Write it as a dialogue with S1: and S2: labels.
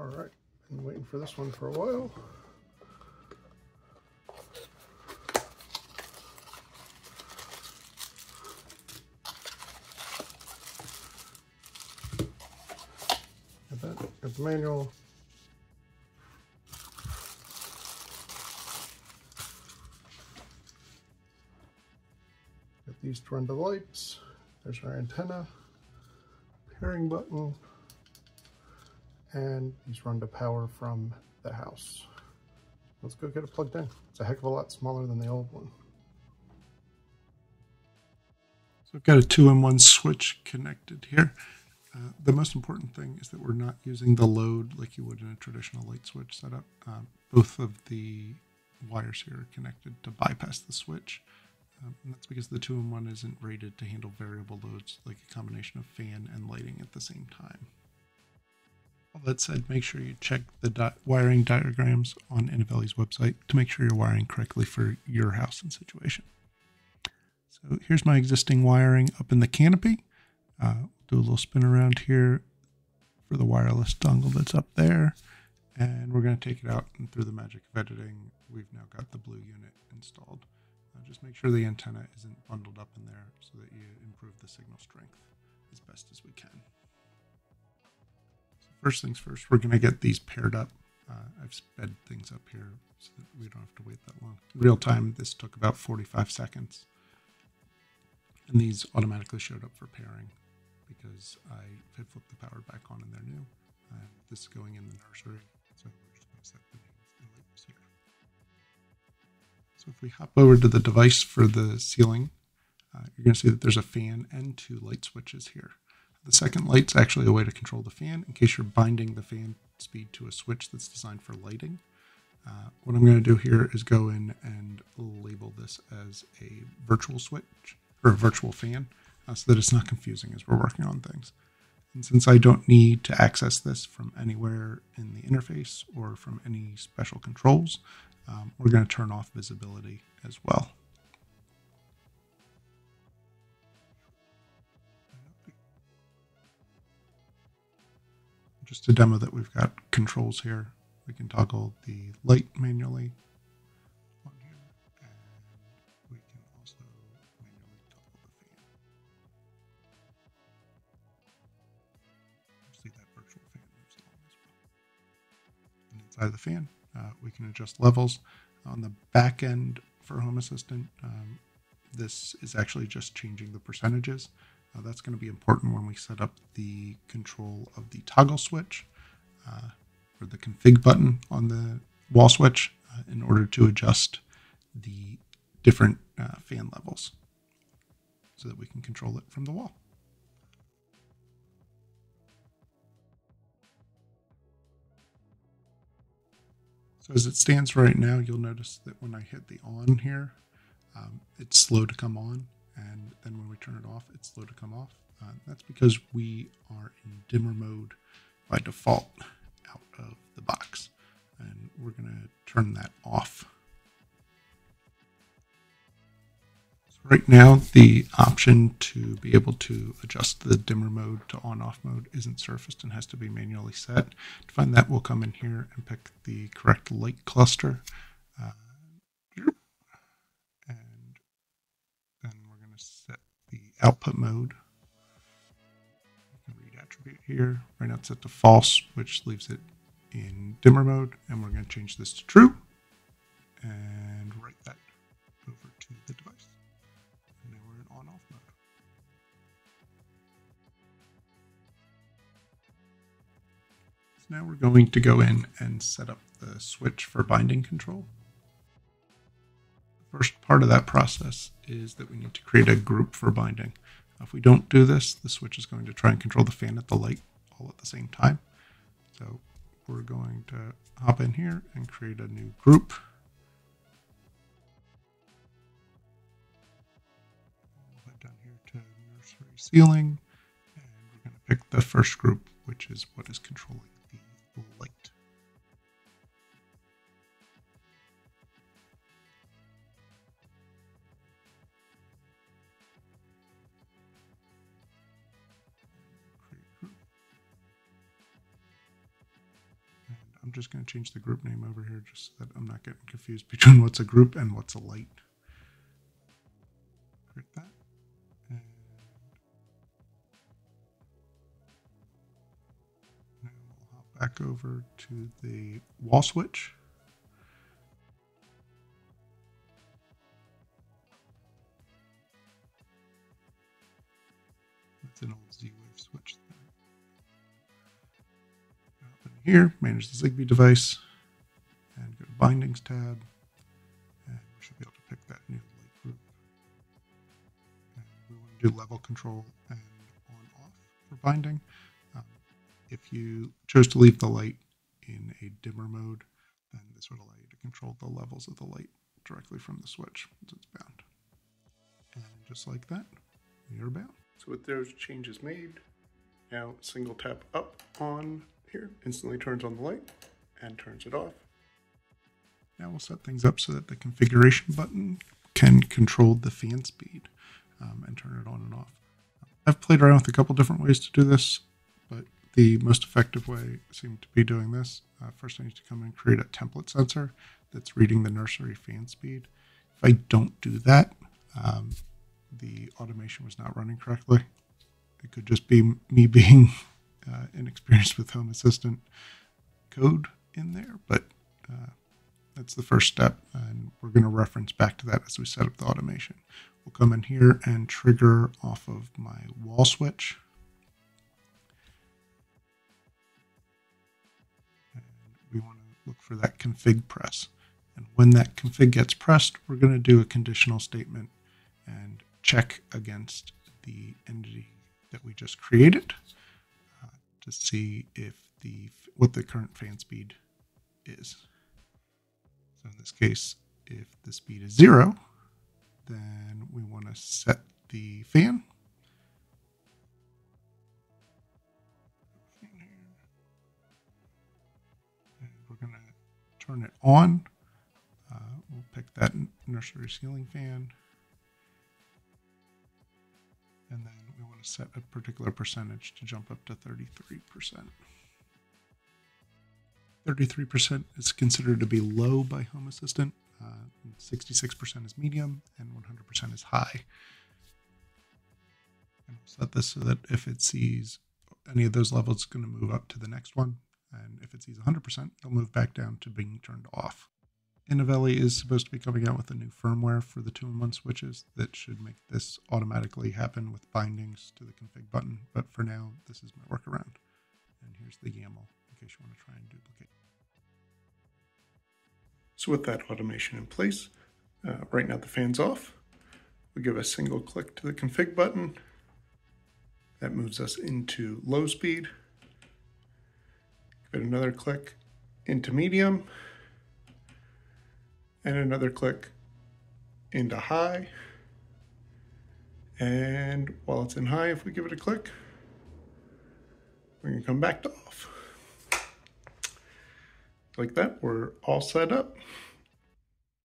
S1: All right, been waiting for this one for a while. Got that, got the manual. Got these to run the lights. There's our antenna, pairing button, and these run to power from the house. Let's go get it plugged in. It's a heck of a lot smaller than the old one. So I've got a two-in-one switch connected here. Uh, the most important thing is that we're not using the load like you would in a traditional light switch setup. Uh, both of the wires here are connected to bypass the switch. Um, that's because the two-in-one isn't rated to handle variable loads like a combination of fan and lighting at the same time. All that said, make sure you check the di wiring diagrams on Inovelli's website to make sure you're wiring correctly for your house and situation. So here's my existing wiring up in the canopy. Uh, do a little spin around here for the wireless dongle that's up there. And we're going to take it out and through the magic of editing, we've now got the blue unit installed. Uh, just make sure the antenna isn't bundled up in there so that you improve the signal strength as best as we can. First things first, we're going to get these paired up. Uh, I've sped things up here so that we don't have to wait that long. Real time, this took about 45 seconds. And these automatically showed up for pairing because I had flipped the power back on and they're new. Uh, this is going in the nursery, so we're just going to set the names and labels here. So if we hop over to the device for the ceiling, uh, you're going to see that there's a fan and two light switches here. The second light's actually a way to control the fan in case you're binding the fan speed to a switch that's designed for lighting. Uh, what I'm going to do here is go in and label this as a virtual switch or a virtual fan uh, so that it's not confusing as we're working on things. And since I don't need to access this from anywhere in the interface or from any special controls, um, we're going to turn off visibility as well. Just to demo that we've got controls here, we can toggle the light manually on we can also manually toggle the fan. Inside the fan. Uh, we can adjust levels. On the back end for Home Assistant, um, this is actually just changing the percentages. That's going to be important when we set up the control of the toggle switch uh, or the config button on the wall switch uh, in order to adjust the different uh, fan levels so that we can control it from the wall. So as it stands right now, you'll notice that when I hit the on here, um, it's slow to come on. And then when we turn it off, it's slow to come off. Uh, that's because we are in dimmer mode by default out of the box. And we're going to turn that off. Right now, the option to be able to adjust the dimmer mode to on-off mode isn't surfaced and has to be manually set. To find that, we'll come in here and pick the correct light cluster. Uh, and then we're going to set the output mode. read attribute here. Right now it's set to false, which leaves it in dimmer mode. And we're going to change this to true and write that over to the device And now we're in on off mode. So now we're going to go in and set up the switch for binding control. First part of that process is that we need to create a group for binding. If we don't do this, the switch is going to try and control the fan at the light all at the same time. So we're going to hop in here and create a new group. Down here to nursery ceiling. And we're going to pick the first group, which is what is controlling the light. I'm just going to change the group name over here just so that I'm not getting confused between what's a group and what's a light. Create that. And now we'll hop back over to the wall switch. That's an old Z-Wave switch there. Here, manage the Zigbee device, and go to Bindings tab, and we should be able to pick that new light group. And we want to do level control and on-off for binding. Um, if you chose to leave the light in a dimmer mode, then this would allow you to control the levels of the light directly from the switch once it's bound. And just like that, you're bound. So with those changes made, now single tap up on here instantly turns on the light and turns it off. Now we'll set things up so that the configuration button can control the fan speed um, and turn it on and off. I've played around with a couple different ways to do this, but the most effective way seemed to be doing this. Uh, first, I need to come and create a template sensor that's reading the nursery fan speed. If I don't do that, um, the automation was not running correctly. It could just be me being inexperienced with Home Assistant code in there, but uh, that's the first step. And we're going to reference back to that as we set up the automation. We'll come in here and trigger off of my wall switch. And we want to look for that config press. And when that config gets pressed, we're going to do a conditional statement and check against the entity that we just created see if the what the current fan speed is. So in this case, if the speed is zero, then we want to set the fan. And we're going to turn it on. Uh, we'll pick that nursery ceiling fan. And then want to set a particular percentage to jump up to 33%. 33% is considered to be low by Home Assistant. Uh, 66% is medium and 100% is high. And we'll set this so that if it sees any of those levels, it's going to move up to the next one. And if it sees 100%, it'll move back down to being turned off. Inovelli is supposed to be coming out with a new firmware for the two-in-one switches that should make this automatically happen with bindings to the config button. But for now, this is my workaround. And here's the YAML in case you want to try and duplicate. So with that automation in place, uh, right now the fan's off. We give a single click to the config button. That moves us into low speed. Give it another click into medium and another click into high. And while it's in high, if we give it a click, we can come back to off. Like that, we're all set up.